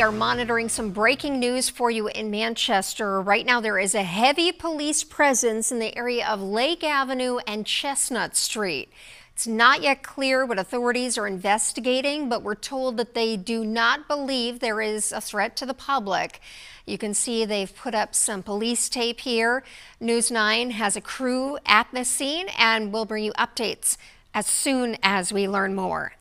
We are monitoring some breaking news for you in Manchester. Right now, there is a heavy police presence in the area of Lake Avenue and Chestnut Street. It's not yet clear what authorities are investigating, but we're told that they do not believe there is a threat to the public. You can see they've put up some police tape here. News 9 has a crew at the scene and will bring you updates as soon as we learn more.